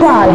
Quả?